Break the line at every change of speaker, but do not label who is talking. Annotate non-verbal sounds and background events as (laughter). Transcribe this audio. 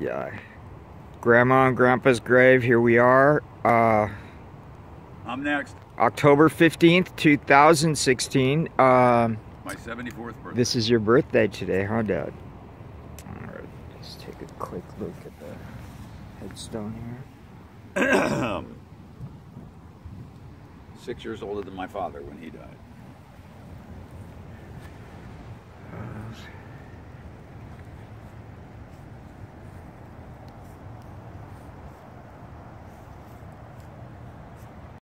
Yeah. Grandma and Grandpa's grave, here we are. Uh,
I'm next.
October 15th, 2016. Um,
My 74th birthday.
this is your birthday today, huh, Dad? Alright, let's take a quick look at the headstone here. (coughs)
Six years older than my father when he died.